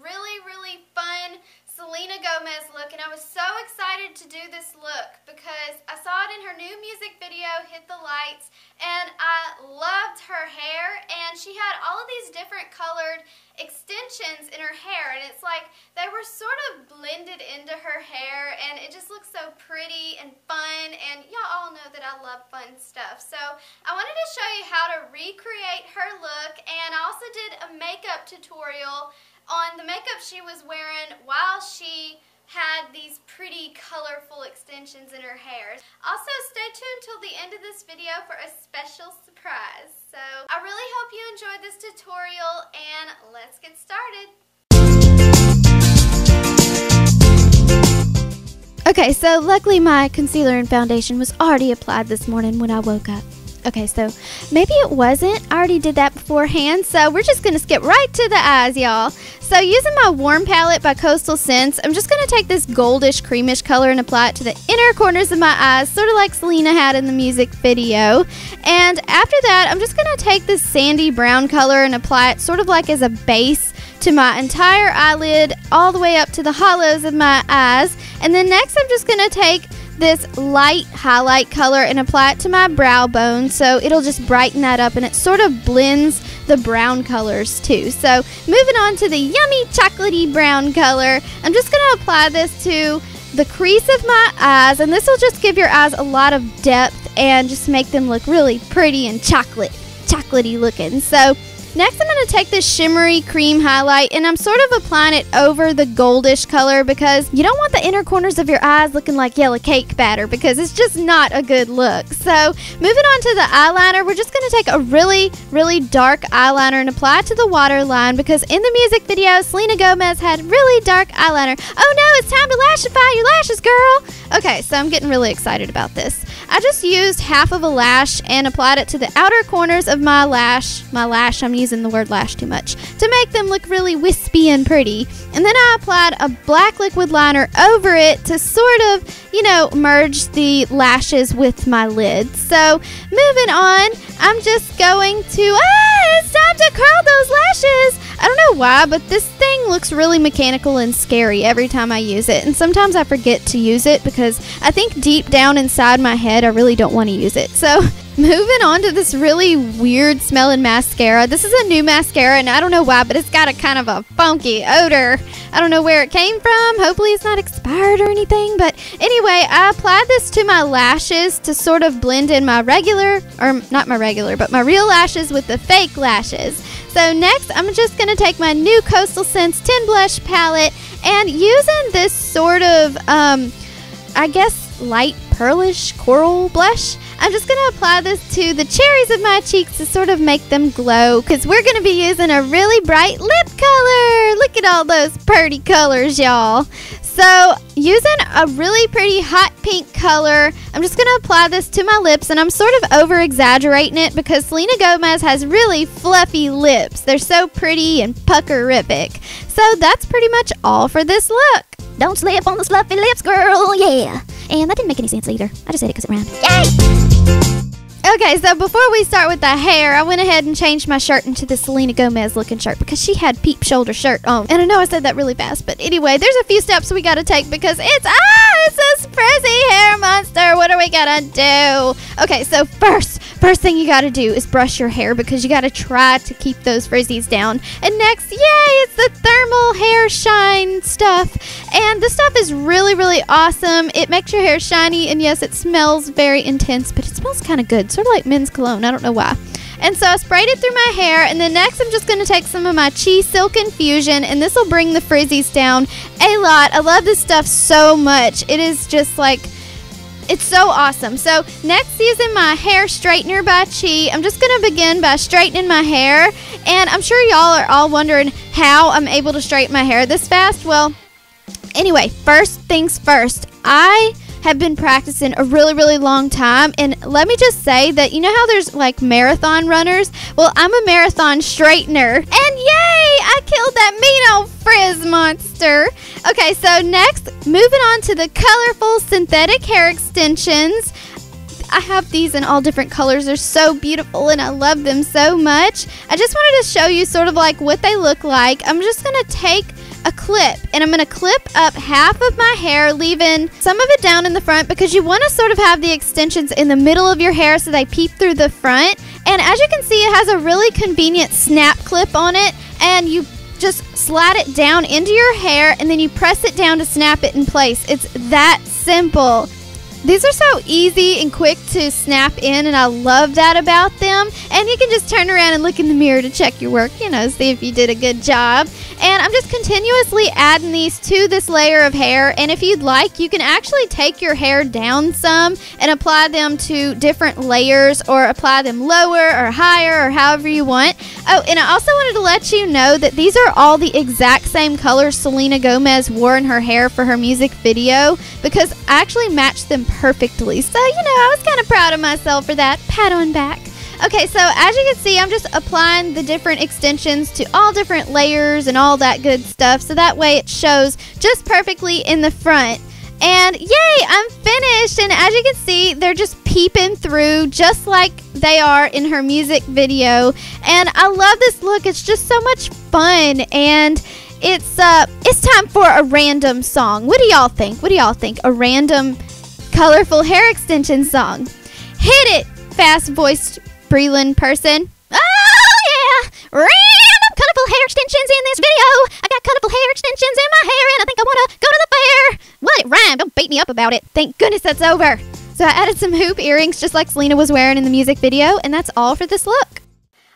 really, really fun Selena Gomez look and I was so excited to do this look because I saw it in her new music video, Hit the Lights, and I loved her hair and she had all of these different colored extensions in her hair and it's like they were sort of blended into her hair and it just looks so pretty and fun and y'all all know that I love fun stuff. So I wanted to show you how to recreate her look and I also did a makeup tutorial on the makeup she was wearing while she had these pretty colorful extensions in her hair. Also, stay tuned till the end of this video for a special surprise. So, I really hope you enjoyed this tutorial and let's get started. Okay, so luckily my concealer and foundation was already applied this morning when I woke up. Okay, so maybe it wasn't. I already did that beforehand, so we're just going to skip right to the eyes, y'all. So using my Warm Palette by Coastal Scents, I'm just going to take this goldish, creamish color and apply it to the inner corners of my eyes, sort of like Selena had in the music video. And after that, I'm just going to take this sandy brown color and apply it sort of like as a base to my entire eyelid, all the way up to the hollows of my eyes. And then next, I'm just going to take this light highlight color and apply it to my brow bone so it'll just brighten that up and it sort of blends the brown colors too. So moving on to the yummy chocolatey brown color, I'm just going to apply this to the crease of my eyes and this will just give your eyes a lot of depth and just make them look really pretty and chocolate, chocolatey looking. So Next, I'm going to take this shimmery cream highlight and I'm sort of applying it over the goldish color because you don't want the inner corners of your eyes looking like yellow cake batter because it's just not a good look. So, moving on to the eyeliner, we're just going to take a really, really dark eyeliner and apply it to the waterline because in the music video, Selena Gomez had really dark eyeliner. Oh no, it's time to lashify your lashes, girl! Okay, so I'm getting really excited about this. I just used half of a lash and applied it to the outer corners of my lash. My lash, I'm using the word lash too much, to make them look really wispy and pretty. And then I applied a black liquid liner over it to sort of, you know, merge the lashes with my lid. So moving on, I'm just going to, ah, time to curl those lashes. I don't know why, but this thing looks really mechanical and scary every time I use it. And sometimes I forget to use it because I think deep down inside my head, I really don't want to use it. So Moving on to this really weird smelling mascara. This is a new mascara, and I don't know why, but it's got a kind of a funky odor. I don't know where it came from. Hopefully, it's not expired or anything. But anyway, I applied this to my lashes to sort of blend in my regular, or not my regular, but my real lashes with the fake lashes. So next, I'm just going to take my new Coastal Scents Tin Blush palette and using this sort of, um, I guess, light pearlish coral blush. I'm just going to apply this to the cherries of my cheeks to sort of make them glow because we're going to be using a really bright lip color. Look at all those pretty colors, y'all. So, using a really pretty hot pink color, I'm just going to apply this to my lips and I'm sort of over exaggerating it because Selena Gomez has really fluffy lips. They're so pretty and puckerific. So, that's pretty much all for this look. Don't slip on the fluffy lips, girl, yeah. And that didn't make any sense either. I just said it because it rhymed. Yay! Okay, so before we start with the hair, I went ahead and changed my shirt into the Selena Gomez looking shirt because she had peep shoulder shirt on. And I know I said that really fast, but anyway, there's a few steps we gotta take because it's ah, it's a frizzy hair monster. What are we gonna do? Okay, so first, first thing you gotta do is brush your hair because you gotta try to keep those frizzies down. And next, yay, it's the thermal hair shine stuff. And this stuff is really, really awesome. It makes your hair shiny, and yes, it smells very intense, but it smells kind of good sort of like men's cologne. I don't know why. And so I sprayed it through my hair, and then next I'm just going to take some of my Chi Silk Infusion, and this will bring the frizzies down a lot. I love this stuff so much. It is just like, it's so awesome. So next, using my hair straightener by Chi, I'm just going to begin by straightening my hair. And I'm sure y'all are all wondering how I'm able to straighten my hair this fast. Well, anyway, first things first, I have been practicing a really, really long time. And let me just say that you know how there's like marathon runners? Well, I'm a marathon straightener. And yay, I killed that mean old frizz monster. Okay, so next, moving on to the colorful synthetic hair extensions. I have these in all different colors. They're so beautiful and I love them so much. I just wanted to show you sort of like what they look like. I'm just going to take a clip and I'm going to clip up half of my hair, leaving some of it down in the front because you want to sort of have the extensions in the middle of your hair so they peep through the front. And as you can see, it has a really convenient snap clip on it, and you just slide it down into your hair and then you press it down to snap it in place. It's that simple. These are so easy and quick to snap in, and I love that about them. And you can just turn around and look in the mirror to check your work, you know, see if you did a good job. And I'm just continuously adding these to this layer of hair. And if you'd like, you can actually take your hair down some and apply them to different layers or apply them lower or higher or however you want. Oh, and I also wanted to let you know that these are all the exact same colors Selena Gomez wore in her hair for her music video because I actually matched them perfectly. So, you know, I was kind of proud of myself for that. Pat on back. Okay, so as you can see, I'm just applying the different extensions to all different layers and all that good stuff. So that way it shows just perfectly in the front. And yay, I'm finished. And as you can see, they're just peeping through just like they are in her music video. And I love this look. It's just so much fun. And it's uh it's time for a random song. What do y'all think? What do y'all think? A random colorful hair extension song. Hit it, fast voiced Breland person. Oh yeah! Random colorful hair extensions in this video. I got colorful hair extensions in my hair and I think I wanna go to the fair. Well, it rhymed. Don't beat me up about it. Thank goodness that's over. So I added some hoop earrings just like Selena was wearing in the music video, and that's all for this look.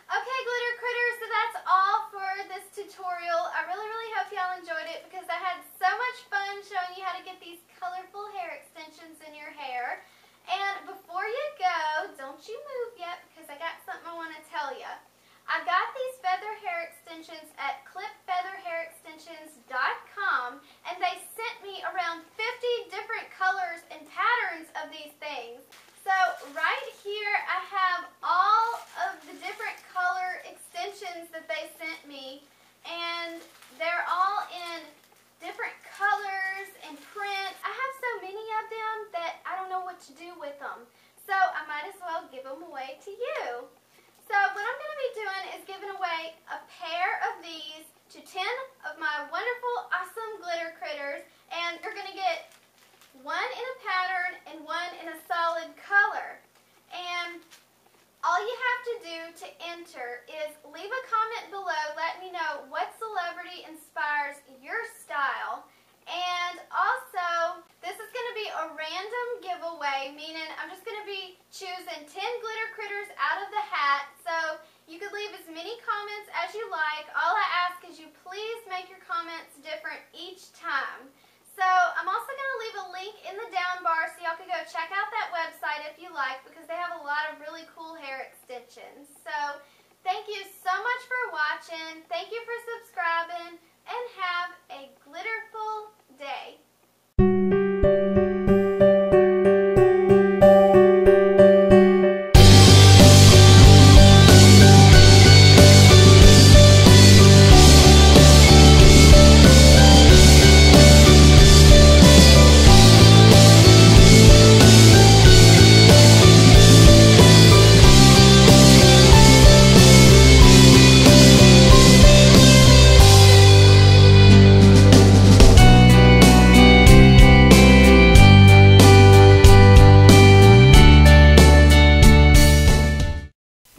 Okay, glitter critters, so that's all for this tutorial. I really, really hope y'all enjoyed it because I had so much fun showing you how to get these colorful hair extensions in your hair. And before you go, don't you move yet because I got something I want to tell you. I got these feather hair extensions at clipfeatherhairextensions.com and they sent me around 50 different colors and patterns of these things. So right here I have all of the different color extensions that they sent me and they're all in different colors and prints. I have so many of them that I don't know what to do with them. So I might as well give them away to you. So what I'm going to be doing is giving away a pair of these to 10 of my wonderful, awesome glitter critters. And you're going to get one in a pattern and one in a solid color. And all you have to do to enter is leave a comment below. Let me know what celebrity inspires your style. And also, this is going to be a random giveaway, meaning I'm just going to be choosing 10 glitter critters out of the hat.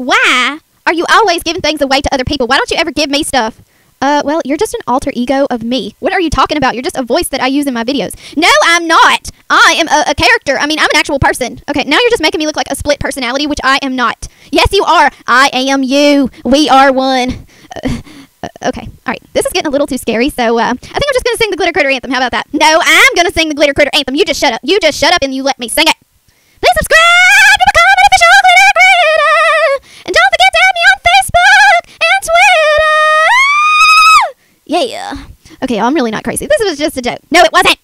Why are you always giving things away to other people? Why don't you ever give me stuff? Uh, well, you're just an alter ego of me. What are you talking about? You're just a voice that I use in my videos. No, I'm not. I am a, a character. I mean, I'm an actual person. Okay, now you're just making me look like a split personality, which I am not. Yes, you are. I am you. We are one. Uh, uh, okay, all right. This is getting a little too scary, so uh, I think I'm just going to sing the Glitter Critter anthem. How about that? No, I'm going to sing the Glitter Critter anthem. You just shut up. You just shut up and you let me sing it. Okay, I'm really not crazy. This was just a joke. No, it wasn't.